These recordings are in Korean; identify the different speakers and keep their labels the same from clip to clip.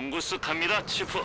Speaker 1: 몽구스 갑니다, 치프.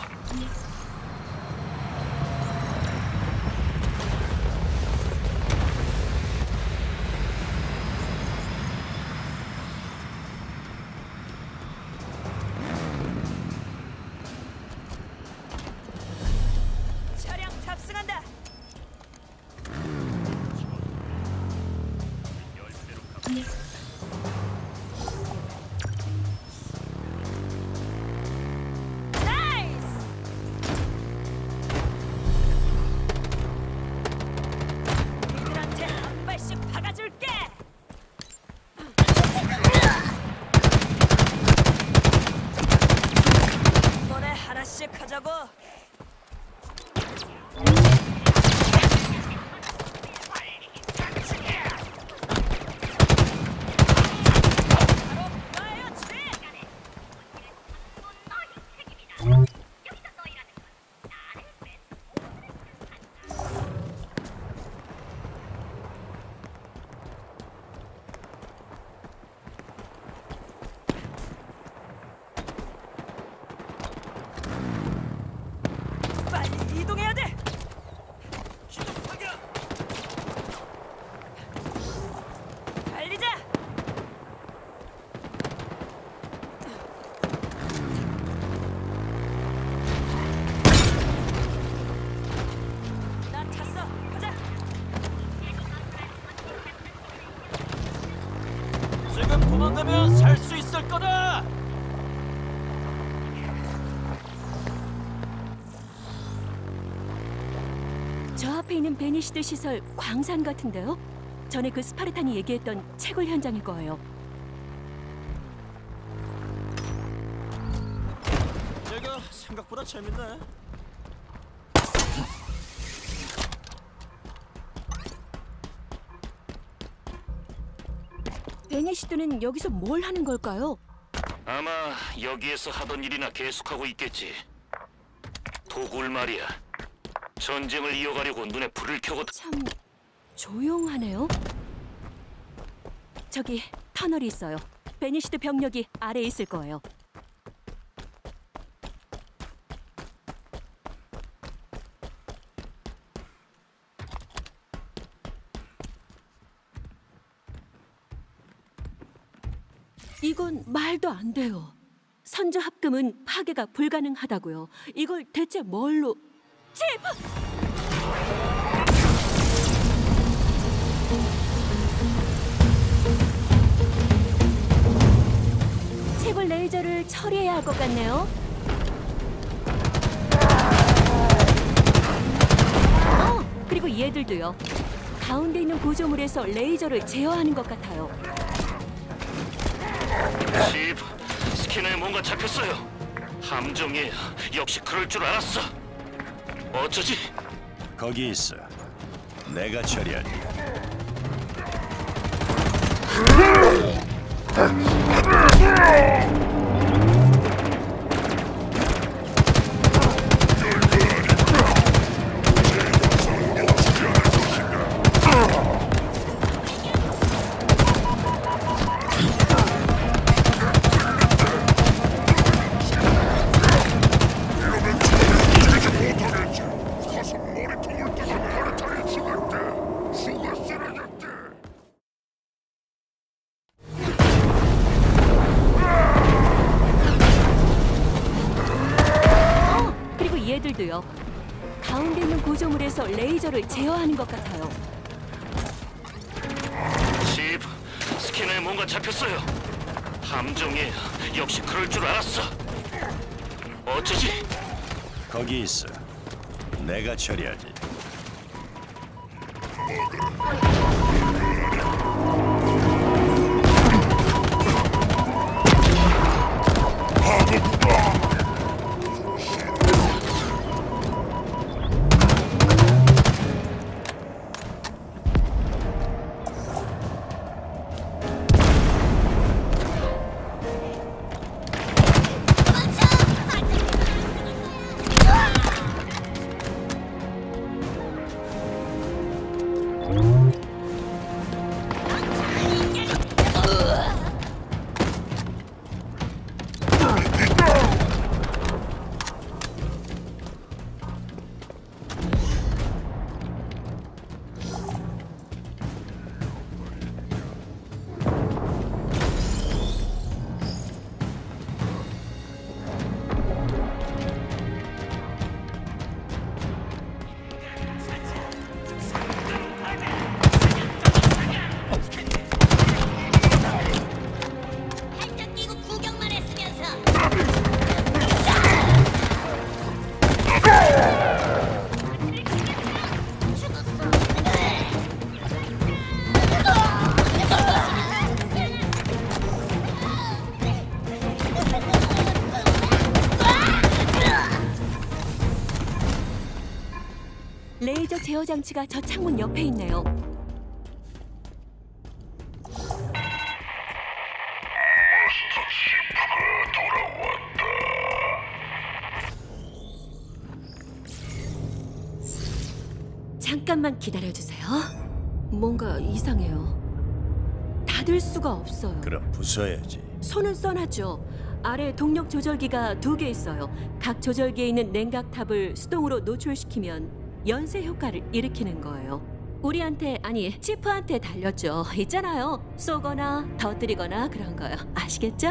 Speaker 2: 베니시드 시설 광산 같은데요? 전에 그 스파르탄이 얘기했던 채굴 현장일 거예요.
Speaker 3: 제가 생각보다 재밌네.
Speaker 2: 베니시드는 여기서 뭘 하는 걸까요?
Speaker 1: 아마 여기에서 하던 일이나 계속하고 있겠지. 도굴 말이야. 전쟁을 이어가려고 눈에 불을 켜고
Speaker 2: 참 조용하네요. 저기 터널이 있어요. 베니시드 병력이 아래에 있을 거예요. 이건 말도 안 돼요. 선조 합금은 파괴가 불가능하다고요. 이걸 대체 뭘로? 제발! 채굴 레이저를 처리해야 할 것 같네요. 어, 그리고 얘들도요. 가운데 있는 구조물에서 레이저를 제어하는 것 같아요.
Speaker 1: 집 스캐너에 뭔가 잡혔어요. 함정이에요. 역시 그럴 줄 알았어. 어쩌지?
Speaker 4: 거기 있어. 내가 처리하지.
Speaker 2: 가운데 있는 구조물에서 레이저를 제어하는 것 같아요.
Speaker 1: 집 스캐너에 뭔가 잡혔어요. 함정이에요. 역시 그럴 줄 알았어. 어쩌지?
Speaker 4: 거기 있어. 내가 처리하지.
Speaker 2: 제어 장치가 저 창문 옆에 있네요. 잠깐만 기다려 주세요. 뭔가 이상해요. 닫을 수가 없어요.
Speaker 4: 그럼 부숴야지.
Speaker 2: 손은 써놨죠. 아래 동력 조절기가 두 개 있어요. 각 조절기에 있는 냉각탑을 수동으로 노출시키면 연쇄 효과를 일으키는 거예요. 우리한테 아니 치프한테 달렸죠. 있잖아요. 쏘거나 터뜨리거나 그런 거요. 아시겠죠?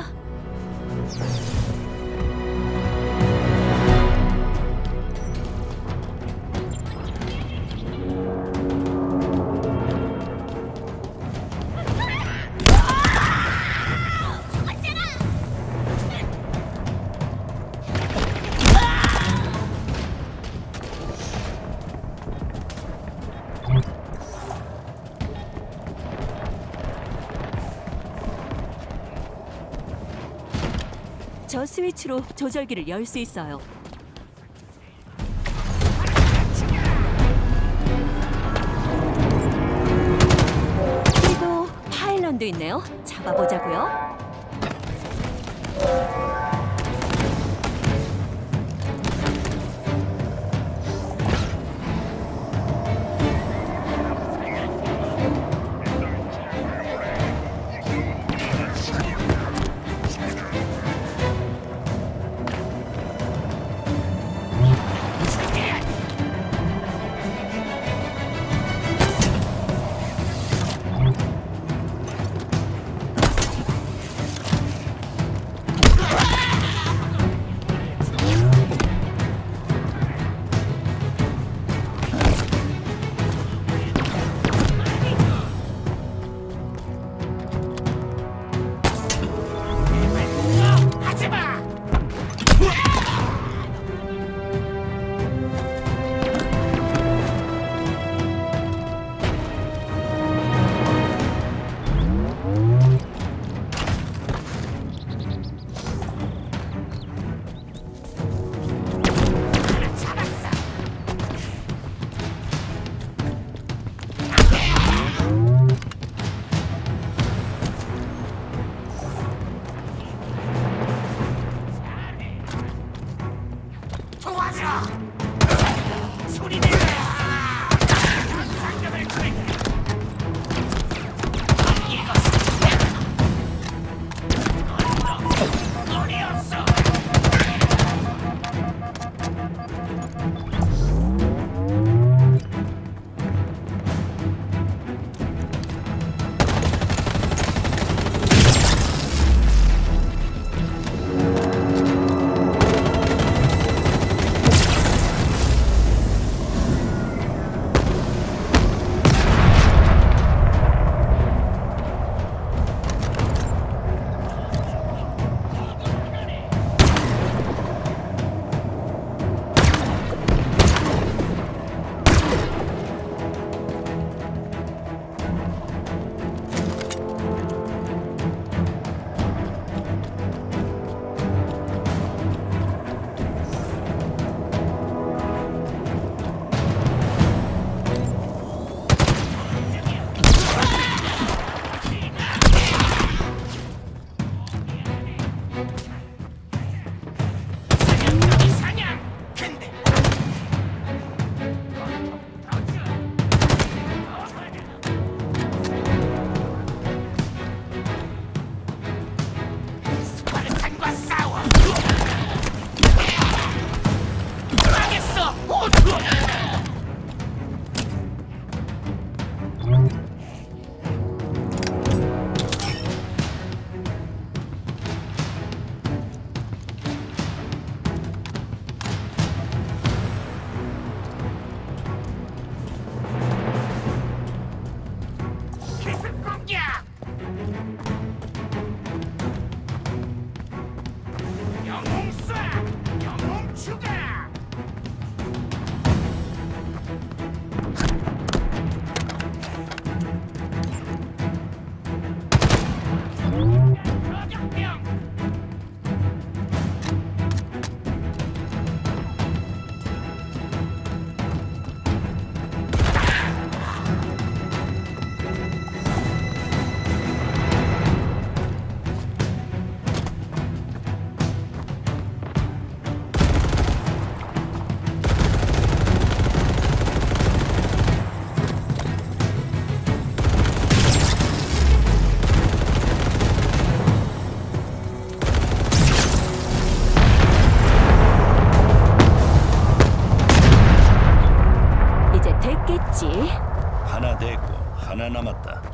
Speaker 2: 스위치로 조절기를 열 수 있어요. 그리고 파일런도 있네요. 잡아보자고요.
Speaker 5: 花でこ花なまった。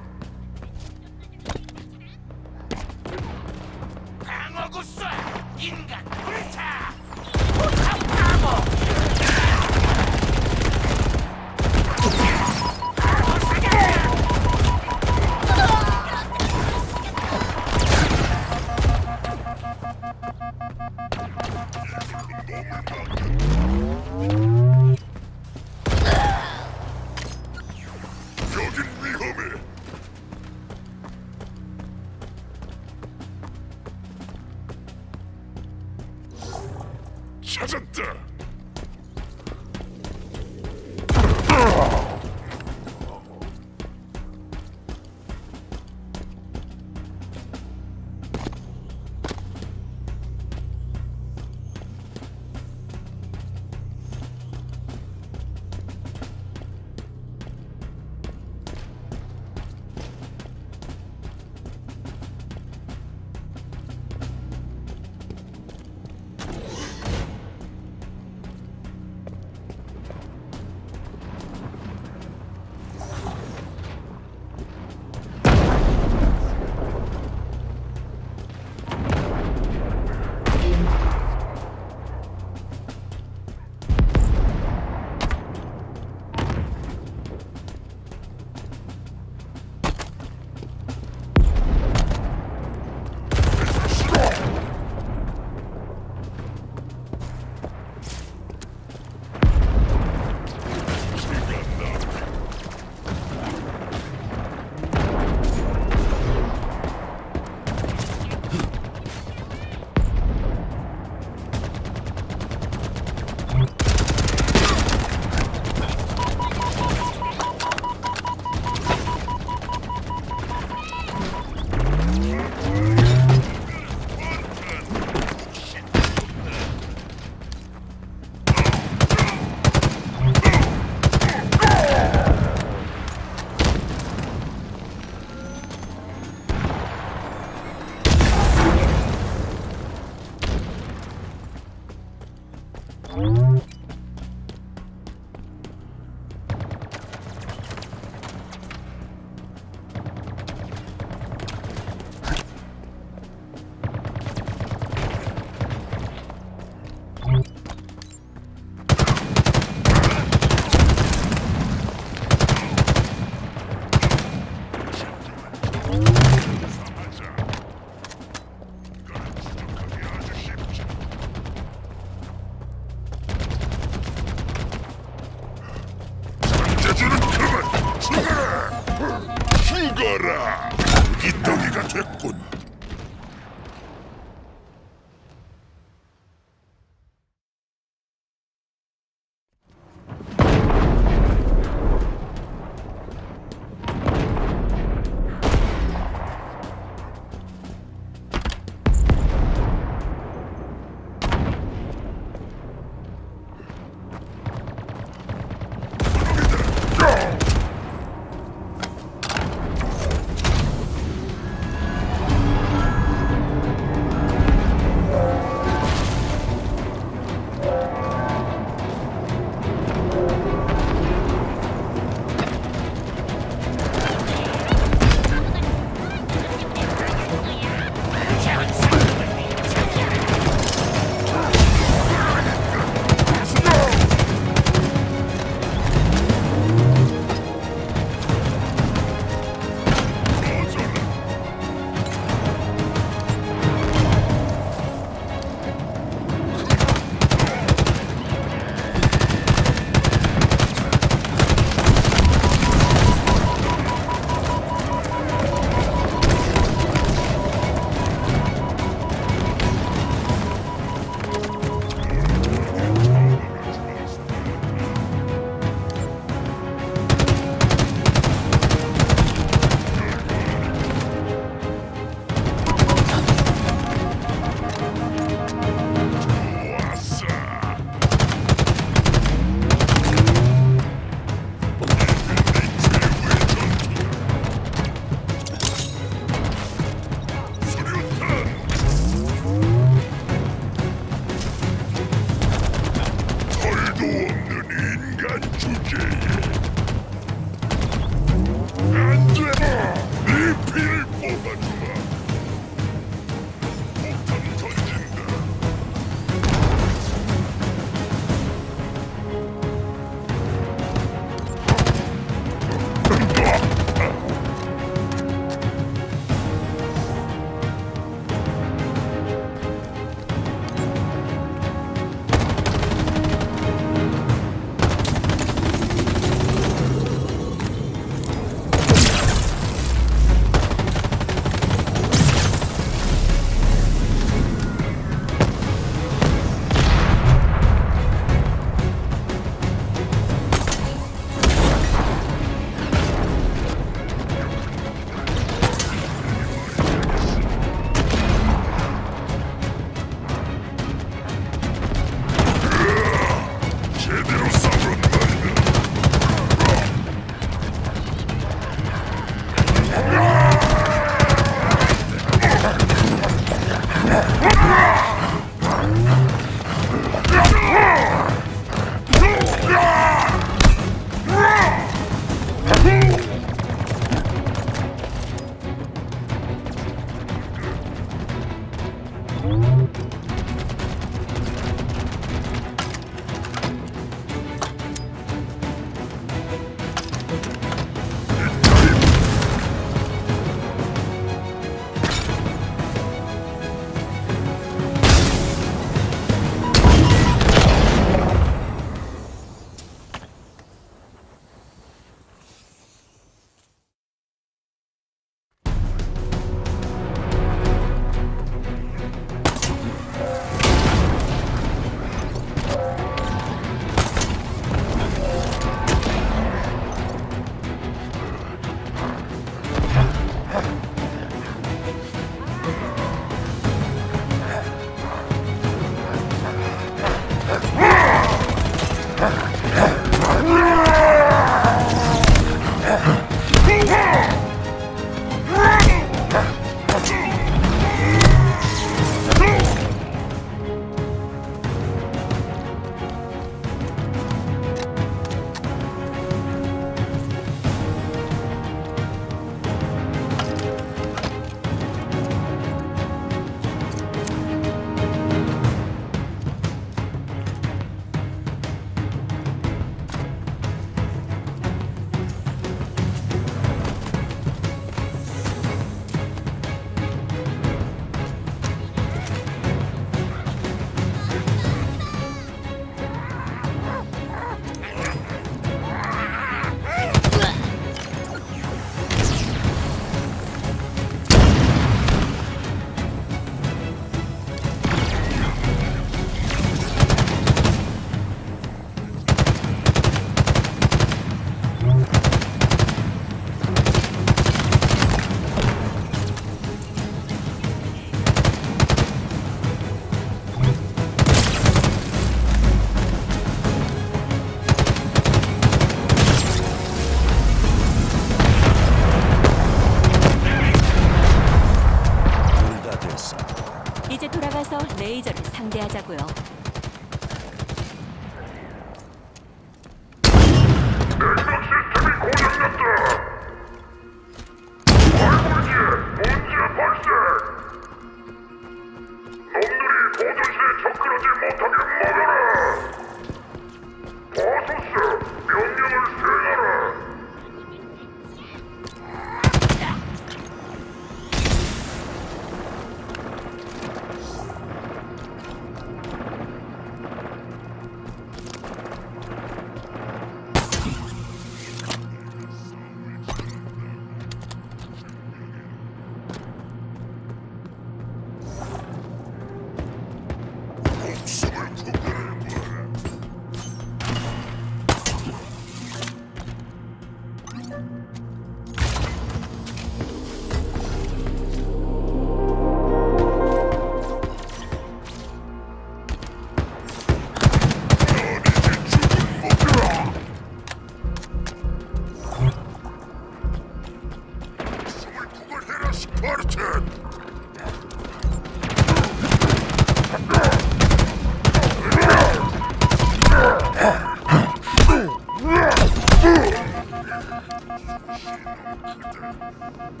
Speaker 5: Thank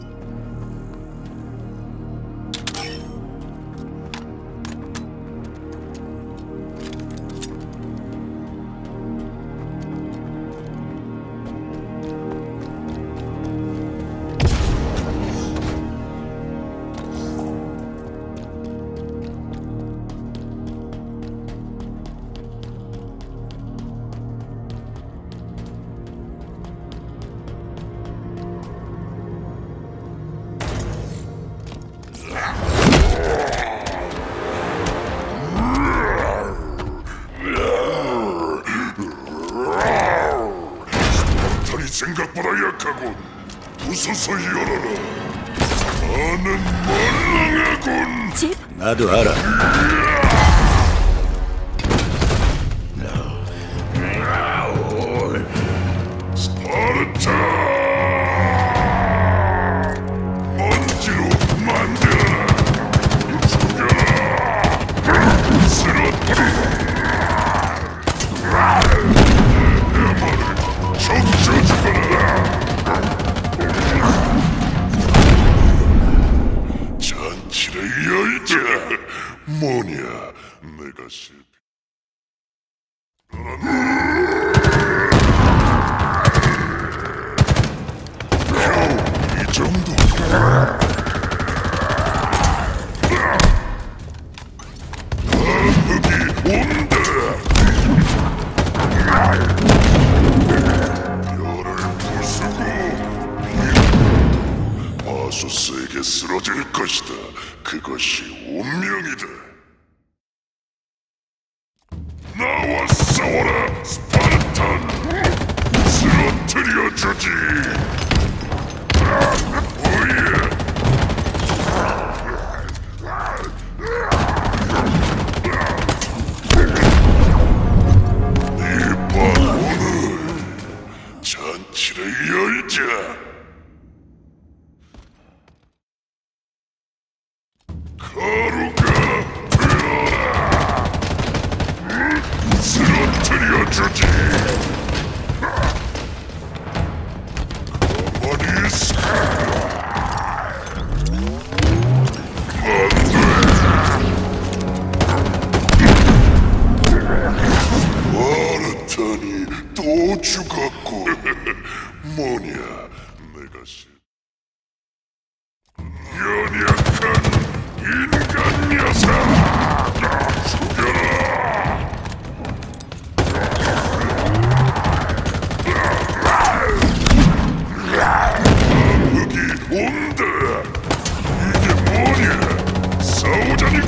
Speaker 5: you.
Speaker 2: 집?
Speaker 4: 나도 알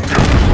Speaker 5: 싸우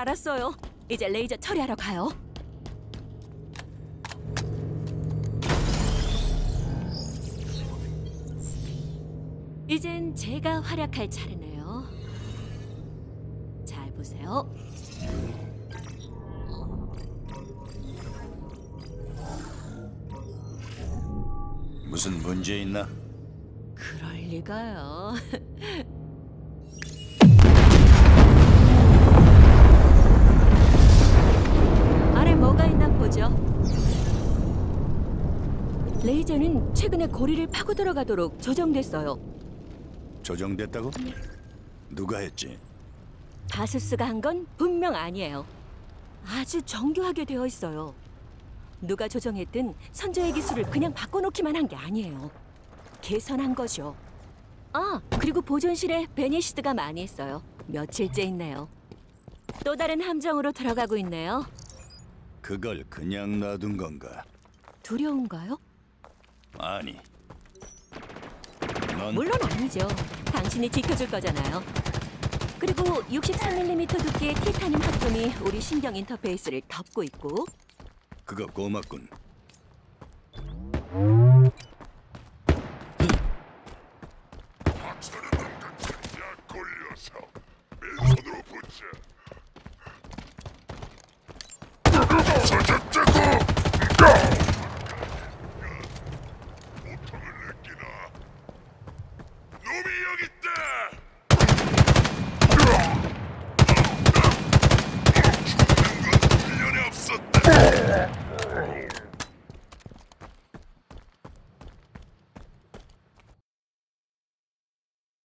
Speaker 2: 알았어요. 이제 레이저 처리하러 가요. 이젠 제가 활약할 차례네요. 잘 보세요.
Speaker 4: 무슨 문제 있나?
Speaker 2: 그럴 리가요. 레이저는 최근에 고리를 파고 들어가도록 조정됐어요.
Speaker 4: 조정됐다고? 누가 했지?
Speaker 2: 바수스가 한 건 분명 아니에요. 아주 정교하게 되어 있어요. 누가 조정했든 선조의 기술을 그냥 바꿔놓기만 한 게 아니에요. 개선한 거죠. 아, 그리고 보존실에 베니시드가 많이 있어요. 며칠째 있네요. 또 다른 함정으로 들어가고 있네요.
Speaker 4: 그걸 그냥 놔둔 건가?
Speaker 2: 두려운가요?
Speaker 4: 아니. 넌
Speaker 2: 물론 아니죠. 당신이 지켜줄 거잖아요. 그리고 63mm 두께의 티타늄 합금이 우리 신경 인터페이스를 덮고 있고
Speaker 4: 그거 고맙군.